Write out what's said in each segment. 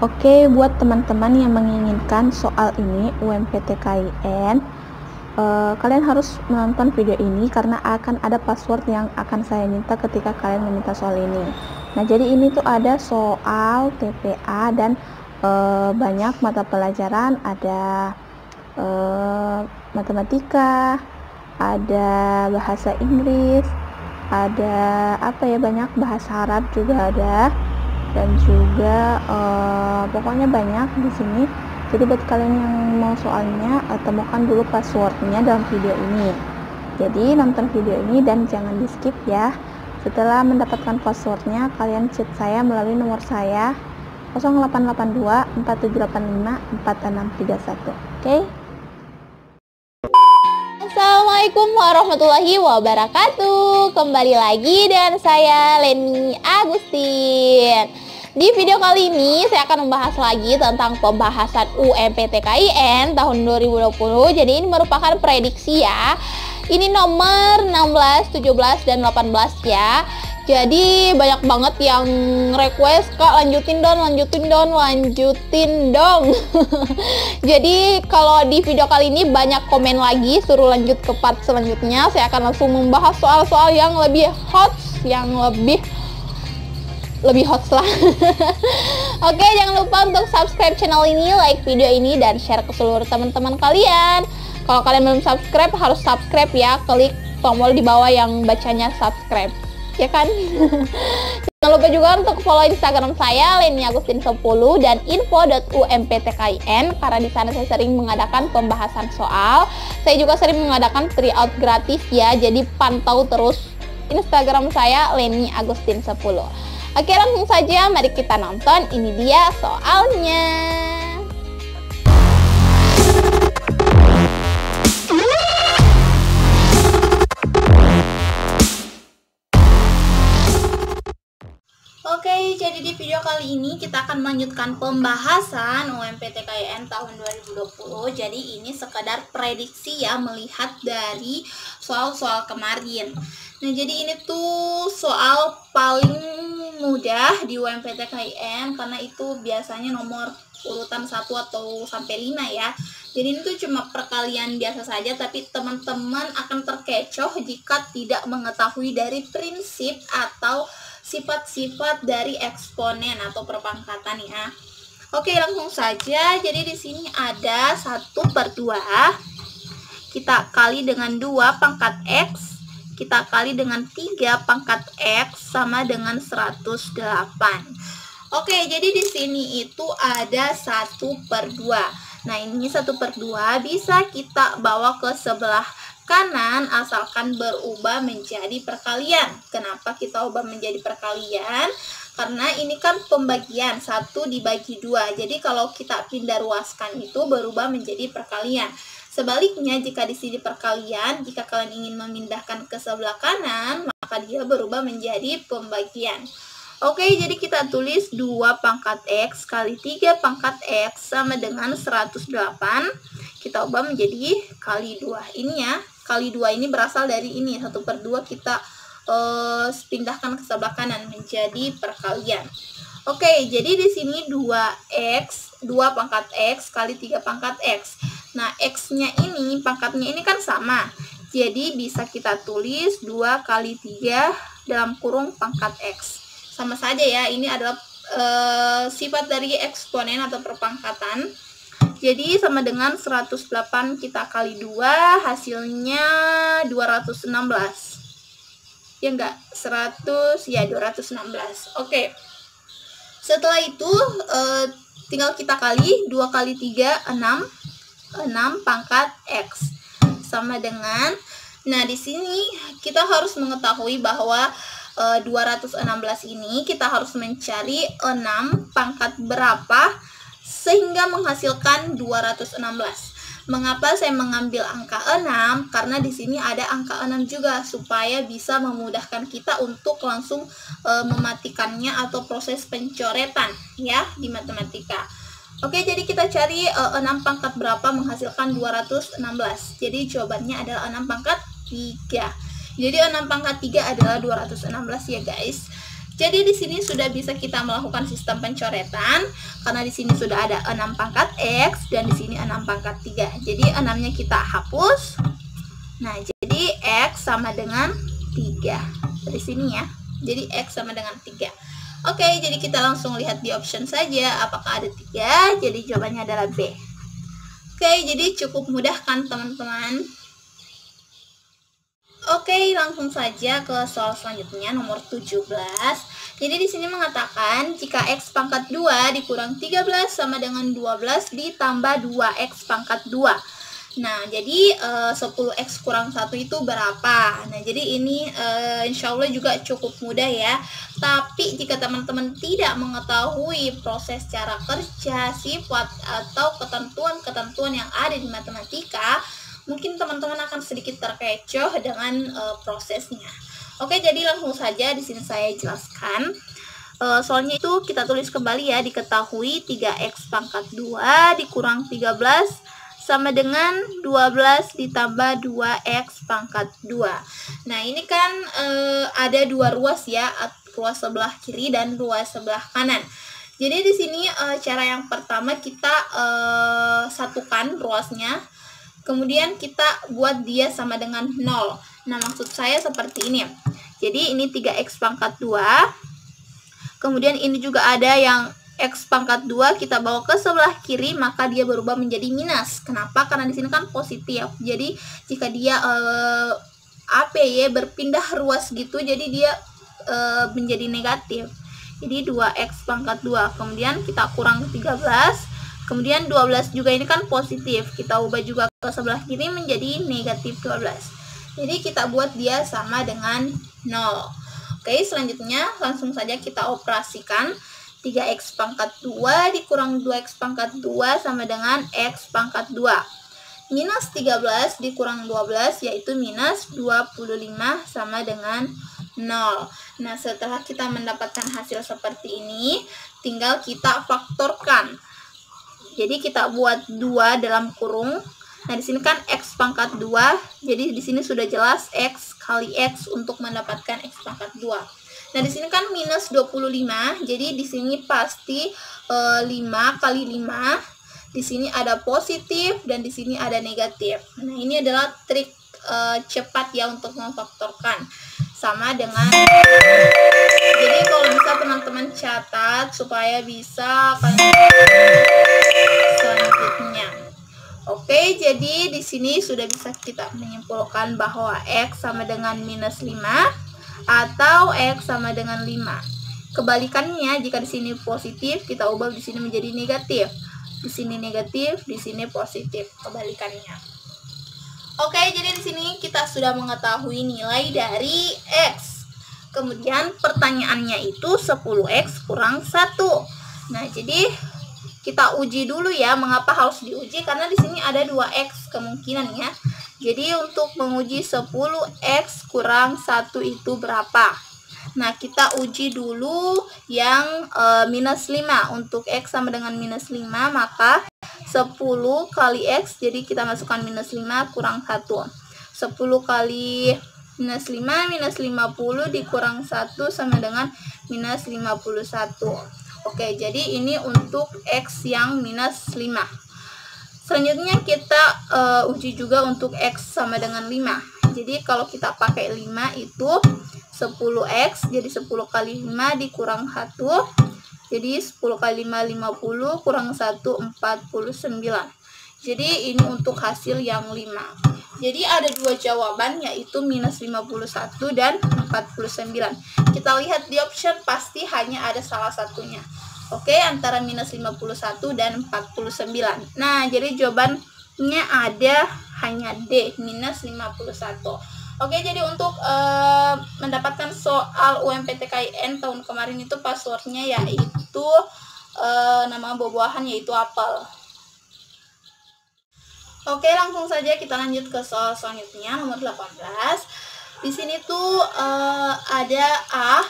Oke, buat teman-teman yang menginginkan soal ini UMPTKIN, eh, kalian harus menonton video ini karena akan ada password yang akan saya minta ketika kalian meminta soal ini. Nah, jadi ini tuh ada soal TPA dan eh, banyak mata pelajaran, ada eh, matematika, ada bahasa Inggris, ada apa ya banyak bahasa Arab juga ada dan juga uh, pokoknya banyak di sini. Jadi buat kalian yang mau soalnya uh, temukan dulu passwordnya dalam video ini. Jadi nonton video ini dan jangan di skip ya. Setelah mendapatkan passwordnya kalian chat saya melalui nomor saya 0882 4785 4631 oke? okay? Assalamualaikum warahmatullahi wabarakatuh. Kembali lagi dengan saya Leni Agustin. Di video kali ini saya akan membahas lagi tentang pembahasan UMPTKIN tahun 2020 Jadi ini merupakan prediksi ya. Ini nomor 16, 17, dan 18 ya jadi banyak banget yang request kak lanjutin dong lanjutin dong lanjutin dong. Jadi kalau di video kali ini banyak komen lagi suruh lanjut ke part selanjutnya. Saya akan langsung membahas soal-soal yang lebih hot yang lebih lebih hot lah. Oke jangan lupa untuk subscribe channel ini like video ini dan share ke seluruh teman-teman kalian. Kalau kalian belum subscribe harus subscribe ya. Klik tombol di bawah yang bacanya subscribe ya kan? Jangan lupa juga untuk follow instagram saya Leni Agustin 10 dan info.umptkin karena di sana saya sering mengadakan pembahasan soal. Saya juga sering mengadakan tryout gratis ya jadi pantau terus instagram saya Leni Agustin 10 oke langsung saja mari kita nonton. Ini dia soalnya Oke, jadi di video kali ini kita akan melanjutkan pembahasan UMPTKIN tahun 2020. Jadi ini sekedar prediksi ya melihat dari soal-soal kemarin. Nah, jadi ini tuh soal paling mudah di UMPTKIN karena itu biasanya nomor urutan 1 atau sampai 5 ya. Jadi ini tuh cuma perkalian biasa saja tapi teman-teman akan terkecoh jika tidak mengetahui dari prinsip atau sifat-sifat dari eksponen atau perpangkatan ya. Oke, langsung saja. Jadi di sini ada 1 per 2. Kita kali dengan 2 pangkat X. Kita kali dengan 3 pangkat X sama dengan 108. Oke, jadi di sini itu ada 1 per 2. Nah, ini 1 per 2 bisa kita bawa ke sebelah kanan asalkan berubah menjadi perkalian. Kenapa kita ubah menjadi perkalian? Karena ini kan pembagian, satu dibagi dua. Jadi kalau kita pindah ruaskan itu berubah menjadi perkalian. Sebaliknya, jika di sini perkalian, jika kalian ingin memindahkan ke sebelah kanan, maka dia berubah menjadi pembagian. Oke, jadi kita tulis 2 pangkat X kali 3 pangkat X sama dengan 108. Kita ubah menjadi kali 2. Ini ya, kali 2 ini berasal dari ini. 1 per 2 kita uh, pindahkan ke sebelah kanan menjadi perkalian oke jadi di sini 2x 2 pangkat x kali 3 pangkat x. Nah x nya ini pangkatnya ini kan sama. Jadi bisa kita tulis 2 kali 3 dalam kurung pangkat x sama saja ya ini adalah uh, sifat dari eksponen atau perpangkatan jadi sama dengan 108 kita kali 2 hasilnya 216. Ya enggak? 100 ya 216. Oke. Setelah itu eh, tinggal kita kali 2 kali 3 6 6 pangkat X sama dengan Nah, di sini kita harus mengetahui bahwa e, 216 ini kita harus mencari 6 pangkat berapa sehingga menghasilkan 216. Mengapa saya mengambil angka 6? Karena di sini ada angka 6 juga supaya bisa memudahkan kita untuk langsung e, mematikannya atau proses pencoretan ya di matematika. Oke, jadi kita cari e, 6 pangkat berapa menghasilkan 216. Jadi jawabannya adalah 6 pangkat 3. Jadi 6 pangkat 3 adalah 216 ya guys. Jadi di sini sudah bisa kita melakukan sistem pencoretan karena di sini sudah ada 6 pangkat X dan di sini 6 pangkat 3. Jadi 6-nya kita hapus. Nah, jadi X sama dengan 3. Dari sini ya. Jadi X sama dengan 3. Oke, jadi kita langsung lihat di option saja apakah ada 3. Jadi jawabannya adalah B. Oke, jadi cukup mudah kan teman-teman? Oke, langsung saja ke soal selanjutnya nomor 17. Jadi di sini mengatakan jika x pangkat 2 dikurang 13 sama dengan 12 ditambah 2x pangkat 2. Nah, jadi e, 10x kurang 1 itu berapa? Nah, jadi ini e, insya Allah juga cukup mudah ya. Tapi jika teman-teman tidak mengetahui proses cara kerja, sifat, atau ketentuan-ketentuan yang ada di matematika, mungkin teman-teman akan sedikit terkecoh dengan uh, prosesnya. Oke, jadi langsung saja di sini saya jelaskan. Uh, soalnya itu kita tulis kembali ya, diketahui 3x pangkat 2 dikurang 13 sama dengan 12 ditambah 2x pangkat 2. Nah, ini kan uh, ada dua ruas ya, ruas sebelah kiri dan ruas sebelah kanan. Jadi di sini cara yang pertama kita uh, satukan ruasnya Kemudian kita buat dia sama dengan 0. Nah, maksud saya seperti ini. Jadi ini 3x pangkat 2. Kemudian ini juga ada yang x pangkat 2 kita bawa ke sebelah kiri maka dia berubah menjadi minus. Kenapa? Karena di sini kan positif. Jadi jika dia eh, ya berpindah ruas gitu jadi dia eh, menjadi negatif. Jadi 2x pangkat 2. Kemudian kita kurang 13 Kemudian 12 juga ini kan positif. Kita ubah juga ke sebelah kiri menjadi negatif 12. Jadi kita buat dia sama dengan 0. Oke, selanjutnya langsung saja kita operasikan 3x pangkat 2 dikurang 2x pangkat 2 sama dengan x pangkat 2. Minus 13 dikurang 12 yaitu minus 25 sama dengan 0. Nah, setelah kita mendapatkan hasil seperti ini, tinggal kita faktorkan. Jadi kita buat dua dalam kurung. Nah, di sini kan x pangkat 2. Jadi di sini sudah jelas x kali x untuk mendapatkan x pangkat 2. Nah, di sini kan minus 25. Jadi di sini pasti e, eh, 5 kali 5. Di sini ada positif dan di sini ada negatif. Nah, ini adalah trik e, cepat ya untuk memfaktorkan. Sama dengan Jadi kalau bisa teman-teman catat supaya bisa Oke, jadi di sini sudah bisa kita menyimpulkan bahwa X sama dengan minus 5 atau X sama dengan 5. Kebalikannya, jika di sini positif, kita ubah di sini menjadi negatif. Di sini negatif, di sini positif. Kebalikannya. Oke, jadi di sini kita sudah mengetahui nilai dari X. Kemudian pertanyaannya itu 10X kurang 1. Nah, jadi kita uji dulu ya mengapa harus diuji? Karena di sini ada 2x kemungkinan ya. Jadi untuk menguji 10x kurang 1 itu berapa? Nah kita uji dulu yang e, minus 5 untuk x sama dengan minus 5 maka 10 kali x jadi kita masukkan minus 5 kurang 1 10 kali minus 5 minus 50 dikurang 1 sama dengan minus 51 Oke, jadi ini untuk X yang minus 5. Selanjutnya kita uh, uji juga untuk X sama dengan 5. Jadi kalau kita pakai 5 itu 10X, jadi 10 kali 5 dikurang 1. Jadi 10 kali 5, 50, kurang 1, 49. Jadi ini untuk hasil yang 5. Jadi ada dua jawaban yaitu minus 51 dan 49. Kita lihat di option pasti hanya ada salah satunya. Oke, antara minus 51 dan 49. Nah, jadi jawabannya ada hanya D, minus 51. Oke, jadi untuk uh, mendapatkan soal UMPTKIN tahun kemarin itu passwordnya yaitu uh, nama buah-buahan yaitu apel. Oke, langsung saja kita lanjut ke soal selanjutnya nomor 18. Di sini tuh uh, ada A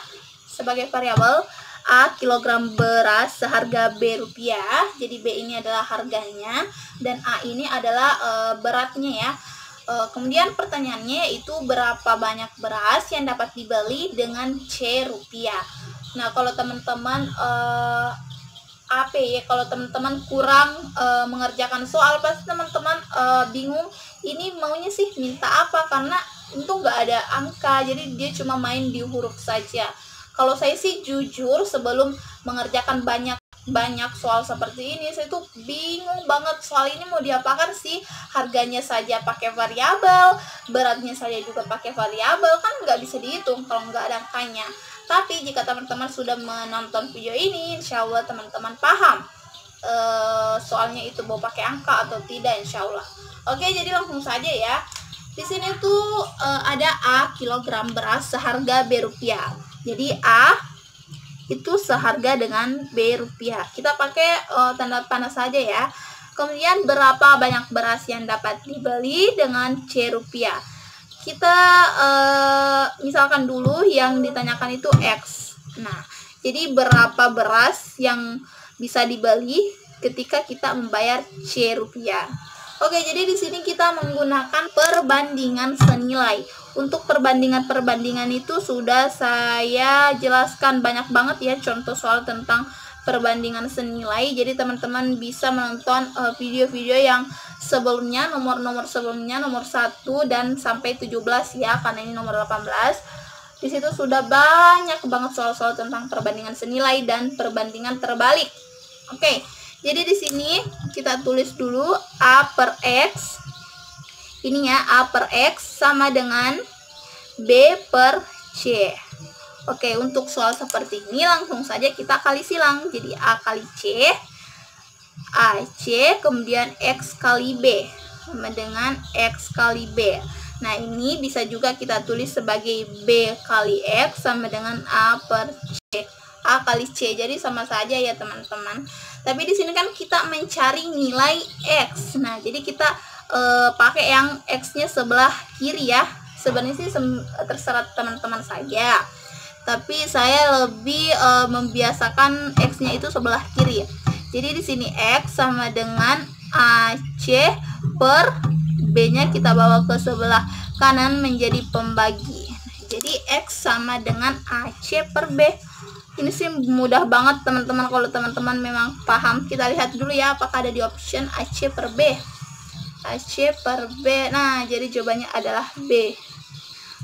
sebagai variabel A kilogram beras seharga B rupiah. Jadi B ini adalah harganya dan A ini adalah e, beratnya ya. E, kemudian pertanyaannya yaitu berapa banyak beras yang dapat dibeli dengan C rupiah. Nah, kalau teman-teman uh, apa ya kalau teman-teman kurang uh, mengerjakan soal pasti teman-teman uh, bingung ini maunya sih minta apa? Karena itu nggak ada angka jadi dia cuma main di huruf saja. Kalau saya sih jujur sebelum mengerjakan banyak banyak soal seperti ini saya tuh bingung banget soal ini mau diapakan sih harganya saja pakai variabel beratnya saja juga pakai variabel kan nggak bisa dihitung kalau nggak ada angkanya tapi jika teman-teman sudah menonton video ini, insya Allah teman-teman paham uh, soalnya itu mau pakai angka atau tidak, insya Allah. Oke, jadi langsung saja ya. Di sini tuh uh, ada A kilogram beras seharga B rupiah. Jadi A itu seharga dengan B rupiah. Kita pakai uh, tanda panah saja ya. Kemudian berapa banyak beras yang dapat dibeli dengan C rupiah kita uh, misalkan dulu yang ditanyakan itu X. Nah, jadi berapa beras yang bisa dibeli ketika kita membayar C rupiah. Oke, jadi di sini kita menggunakan perbandingan senilai. Untuk perbandingan-perbandingan itu sudah saya jelaskan banyak banget ya contoh soal tentang perbandingan senilai. Jadi teman-teman bisa menonton eh, video-video uh, yang sebelumnya nomor-nomor sebelumnya nomor 1 dan sampai 17 ya karena ini nomor 18. Di situ sudah banyak banget soal-soal tentang perbandingan senilai dan perbandingan terbalik. Oke. Jadi di sini kita tulis dulu A per X. Ini ya A per X sama dengan B per C. Oke, untuk soal seperti ini langsung saja kita kali silang. Jadi A kali C, AC, kemudian X kali B. Sama dengan X kali B. Nah, ini bisa juga kita tulis sebagai B kali X sama dengan A per C. A kali C. Jadi sama saja ya, teman-teman. Tapi di sini kan kita mencari nilai X. Nah, jadi kita uh, pakai yang X-nya sebelah kiri ya. Sebenarnya sih terserah teman-teman saja tapi saya lebih uh, membiasakan x-nya itu sebelah kiri. Jadi di sini x sama dengan AC per B-nya kita bawa ke sebelah kanan menjadi pembagi. Jadi x sama dengan AC per B. Ini sih mudah banget teman-teman kalau teman-teman memang paham. Kita lihat dulu ya apakah ada di option AC per B. AC per B. Nah, jadi jawabannya adalah B.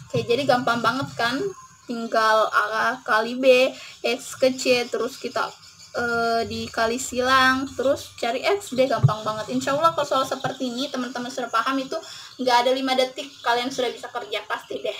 Oke, jadi gampang banget kan? tinggal A kali B X ke C terus kita uh, dikali silang terus cari X deh gampang banget Insya Allah kalau soal seperti ini teman-teman sudah paham itu nggak ada 5 detik kalian sudah bisa kerja pasti deh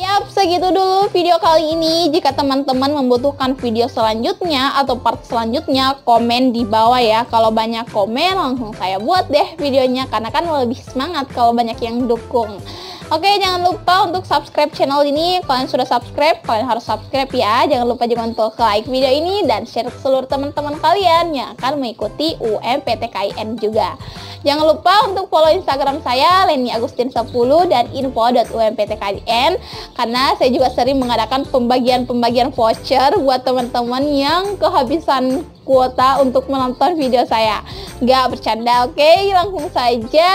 Yap, segitu dulu video kali ini. Jika teman-teman membutuhkan video selanjutnya atau part selanjutnya, komen di bawah ya. Kalau banyak komen, langsung saya buat deh videonya. Karena kan lebih semangat kalau banyak yang dukung. Oke, jangan lupa untuk subscribe channel ini. Kalian sudah subscribe, kalian harus subscribe ya. Jangan lupa juga untuk like video ini dan share ke seluruh teman-teman kalian yang akan mengikuti UMPTKIN juga. Jangan lupa untuk follow Instagram saya Leni Agustin 10 dan info.umptkn karena saya juga sering mengadakan pembagian-pembagian voucher buat teman-teman yang kehabisan kuota untuk menonton video saya. Gak bercanda, oke? Okay? Langsung saja.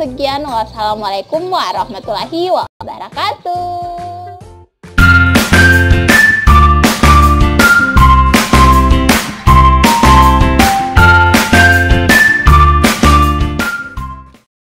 Sekian. Wassalamualaikum warahmatullahi wabarakatuh.